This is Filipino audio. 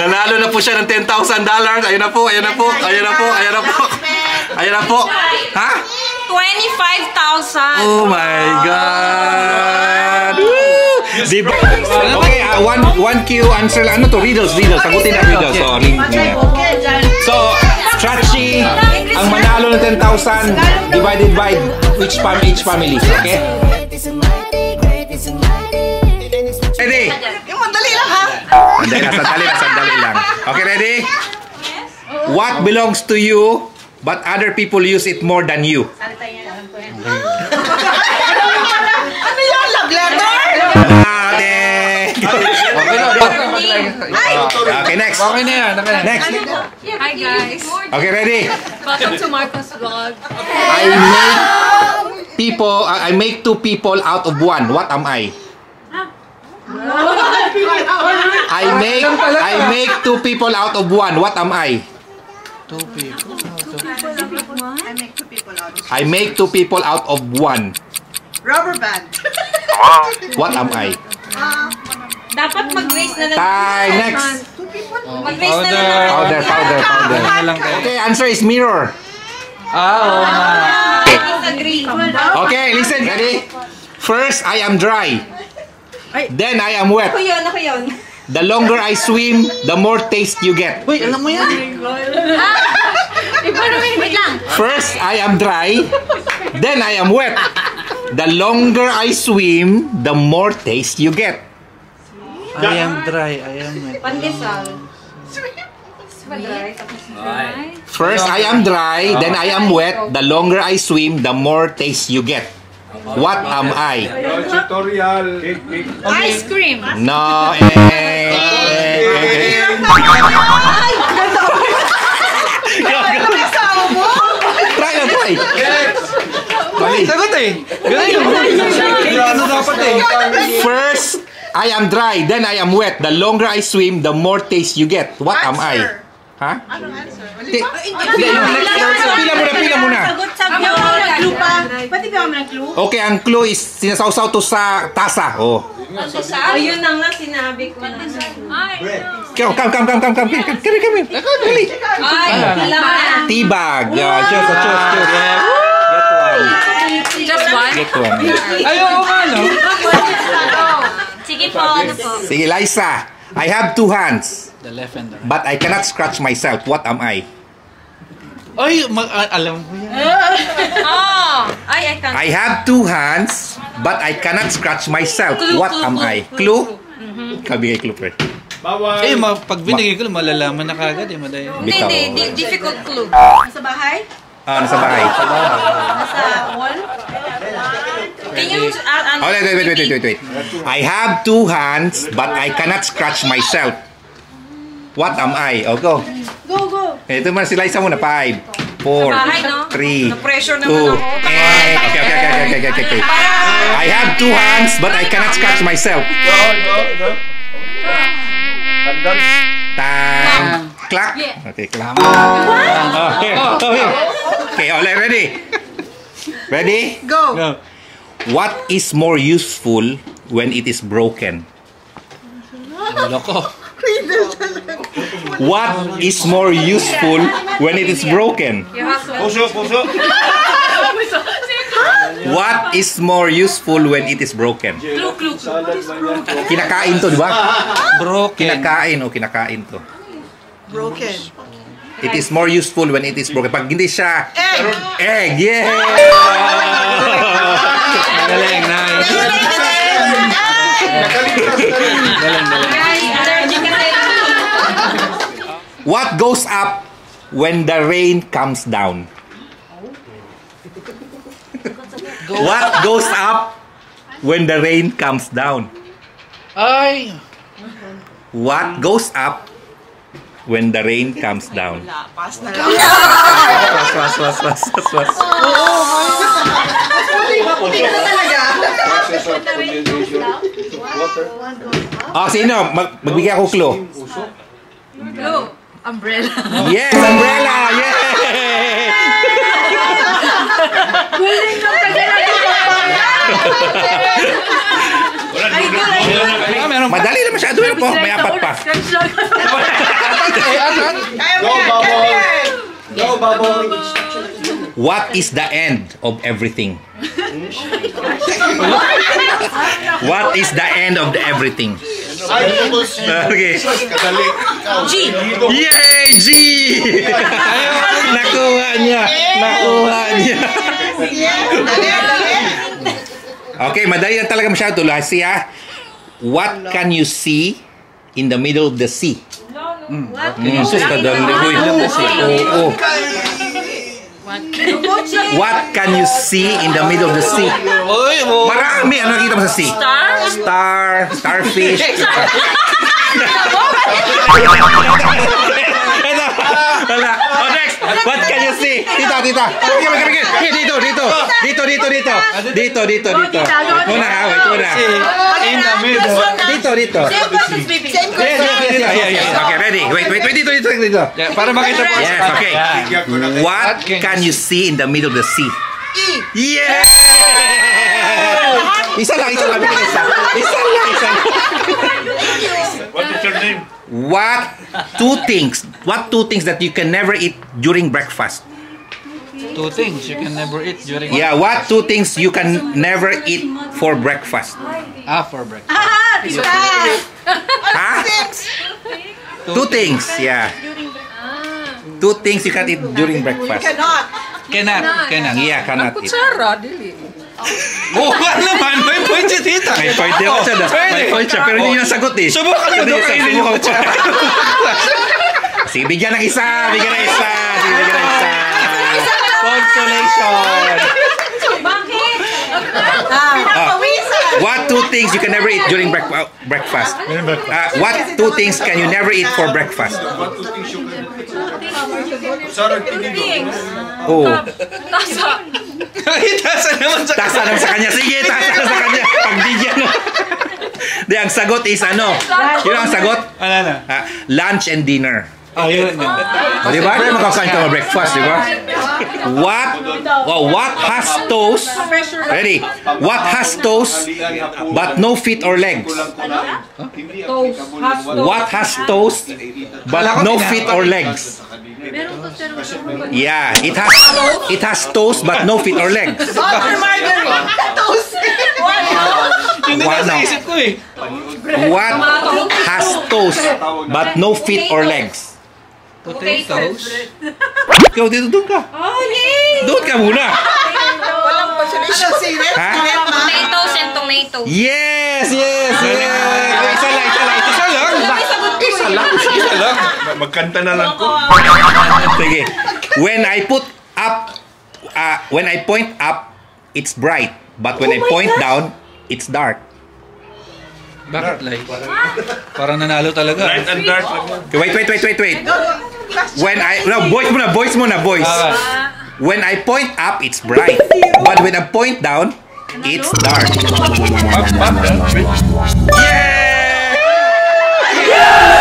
Nanalo na po siya ng $10,000. Ayun na po, ayun na po, ayun na po, ayun na po. Ayun na po. Ha? 25,000. Oh my God! Di ba? Okay, ah, one, one Q answer lang. Ano to? Riddles, riddles. Sagutin na riddles. So, ring, yeah. so Strachi, ang manalo ng 10,000 divided by each, fam each family. Okay? Sandali lang, sandali lang, sandali lang. Okay, ready? What belongs to you but other people use it more than you? Ano yun? Love letter? Ate! Okay, next. Okay na yan. Okay na. Next. Hi guys. Okay, ready? Welcome to Marcos Vlog. I make people, I I make two people out of one. What am I? I make, I make two people out of one. What am I? Two people. I make two people out. I make two people out of one. Rubber band. What am I? Dapat mag-raise na lang. Time, next. Mag-raise na lang. Powder, powder, powder. Okay, answer is mirror. Ah. Disagree. Okay, listen, ready? First, I am dry. Then I am wet. Ako yun, ako yun. The longer I swim, the more taste you get. Uy, alam mo yan. Iba naman, wait lang. First, I am dry. Then I am wet. The longer I swim, the more taste you get. I am dry. I am wet. Pandesal. First, I am dry. Then I am wet. The longer I swim, the more taste you get. What am I? Tutorial. Ice cream. No, eh, eh, eh, eh. Kasama mo? Try na, try. Mali. Sagot eh. Ganun. Ano dapat eh. First, I am dry. Then I am wet. The longer I swim, the more taste you get. What am I? Answer. Ha? Anong answer? Hindi, yung next Pila muna, pila muna. Sagot sa ng clue pa. Pwede ba ako ng clue? Okay, ang clue is sinasawsaw to sa tasa. Oh. Ayun na nga, sinabi ko na. Ay, Come, come, come, come, come, come. Come, come, come. Dali. Ay, kailangan. Tibag. Yeah, cheers, cheers, cheers. Get one. Just one? Get one. Ay, oo nga, no? Sige po, ano po? Sige, Liza. I have two hands, The left and the right. but I cannot scratch myself. What am I? Ay, mag a- alam ko yan. Oh! Ay, I can't. I have two hands, but I cannot scratch myself. Clue, What clue, am clue, I? clue, Clue? Kabigay clue first. Bawal. Eh, ma- pag binigay ko, malalaman na kagad eh. Madali. Hindi, hindi, di- difficult clue. Sa bahay? Ah, nasa bahay. Nasa wall? You, uh, ano, Oh, wait, wait, wait, wait, wait, wait. I have two hands, but I cannot scratch myself. What am I? Oh, go. Go, go. Ito man si Liza muna. Five, four, bahay, no? three, Na-pressure naman two, ako. eh, okay, okay, okay, okay, okay, okay, okay. I have two hands, but I cannot scratch myself. Go, go, go. Tandang. Time. Clock. Yeah. Okay, clock. Oh, here. Oh, here. Okay, all right, ready? Ready? Go. Go. What is more useful when it is broken? Loko. What is more useful when it is broken? Puso, puso. What is more useful when it is broken? Clue, clue. Kinakain to, di ba? Broken. Kinakain o kinakain to. Broken. It is more useful when it is broken. Pag hindi siya Egg. egg, yeah! What goes up when the rain comes down? What goes up when the rain comes down? Ay! What goes up when the rain comes down? Pass na lang. Talaga. Water. Oh, sino? Mag magbigay ako clue. Clue. Umbrella. Yes, umbrella! Ay. Ah, meron meron pa. Madali na masyado yun po. May apat pa. Eh, asan? Go, Bubble. Go, Bubble. What is the end of everything? What is the end of the everything? Okay. G. Yay! G! Nakuha niya. Nakuha niya. Okay, madali lang talaga masyado. Lasi ha. What can you see in the middle of the sea? Mm, sus, kadali. Uy. Oo. What can you see in the middle of the sea? Uy, mo. Marami. Ano nakita mo sa sea? Star? Star. Starfish. Ito. Wala. What can you see? Tita. Kami, kami, kami. Here, Dito, dito. Dito, dito, dito. Dito, dito, dito. Muna, ha. Wait, muna. In the middle. Dito, dito. Same yes, yes, yes. Okay, ready. Wait, wait, wait. Dito, dito, dito. Para makita po. Yes, okay. What can you see in the middle of the sea? Yeah! Isa lang, isa lang, isa. Isa lang, isa lang. What is your name? What two things? What two things that you can never eat during breakfast? Two things you can never eat during Yeah, what two things you can never eat for breakfast? Ah, for breakfast. Huh? Two things, yeah. Two things you can eat during breakfast. Cannot. Cannot. Cannot. Yeah, cannot eat. Oo nga naman. May point si tita. May point din ako siya. na. May point siya, pero hindi niya nasagot eh. Subukan mo Hindi daw niya mo. subukan. Sige, bigyan ng isa. Bigyan ng isa. Sige, bigyan ng isa. Consolation. Bakit? Ah, what two things you can never eat during break- uh, breakfast? Ah, what two things can you never eat for breakfast? Oh, Ay, tasa naman sa tasa naman sa kanya. Sige, tasa na sa kanya. Pagbigyan mo. Di, ang sagot is ano? Yun ang sagot? Ano na? Ah, lunch and dinner. Oh, yun. yun. O, di ba? Di makakain ka breakfast, di ba? What? Oh, what has toes? Ready? What has toes but no feet or legs? What has toes but no feet or legs? Yeah, it has it has toes but no feet or legs. Butter margarine. Toast. Yun din Wow, nasa no. isip ko eh. What has toes but no feet or legs? Potatoes. Ikaw dito doon ka. Oh, yay! Doon ka muna. Walang consolation. Sinet. Ha? Tomatoes and tomatoes. Yes, yes, yes. Oh, Isa lang, isa lang, isa lang. Isa lang. Isa lang. Magkanta na lang ko. Sige. When I put up, uh, when I point up, it's bright. But when I point down, it's dark. Bakit like? Parang nanalo talaga. Light and dark. Okay, wait, wait, wait, wait, wait. When I, no, voice muna, voice muna, voice. Ah, When I point up, it's bright. But when I point down, it's dark. Yeah!